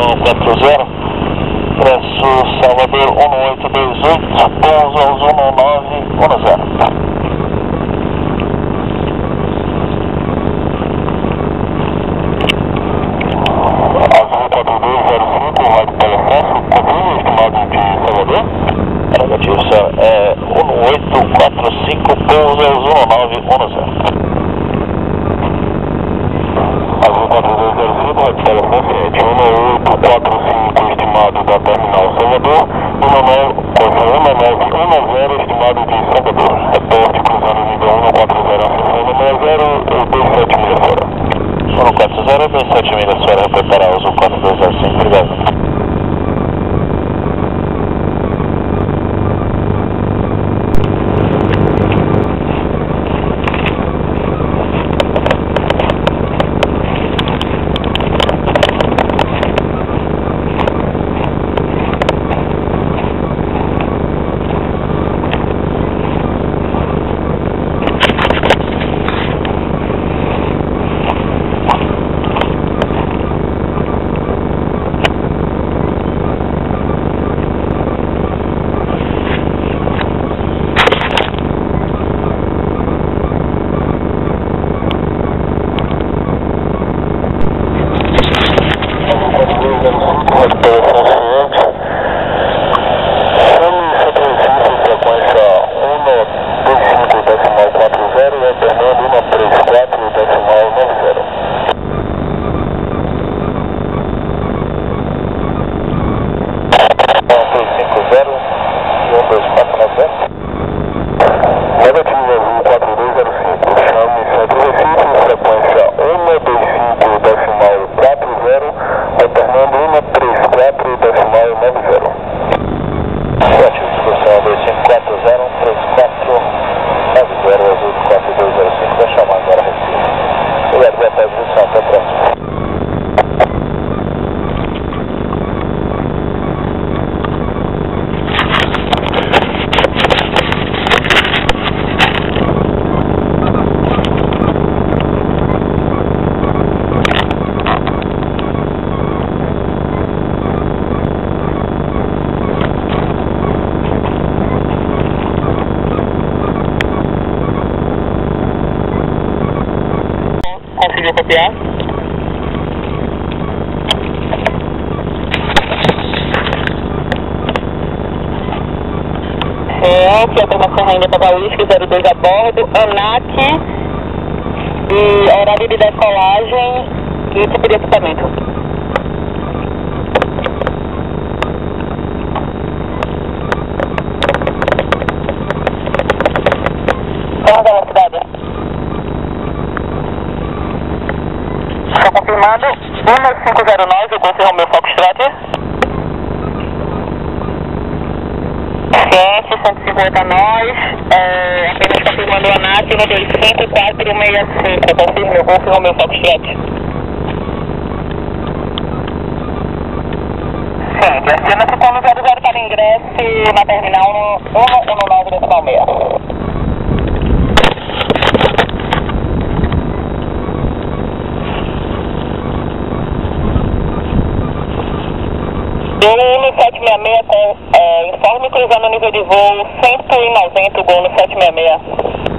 140, preço Salvador 1828, pouso aos 1910. Negativo, senhor. É 1845, pouso é 1910. Azul 4205, telefone 1845, estimado da terminal Salvador, 1910, estimado de Salvador. Reporte cruzando nível 140, acessão 190, 27 milhas fora. Foram 40, 27 milhas fora, representará Azul 4205, obrigado. Conseguiu copiar? Ciência, informação ainda para Whisky 02 a bordo, ANAC e horário de decolagem e tipo de equipamento. Confirmado. 1509, o Golf Romeo Foxtrot. Ciência, 150 nós, é, apenas confirmando o ANAC no 25465, confirme o Golf Romeo Foxtrot. Sim, destino ficou no 00 para ingresso na terminal 119 decimal 6. Gol no 766 com é, informe cruzando o nível de voo 190, gol no 766.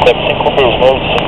75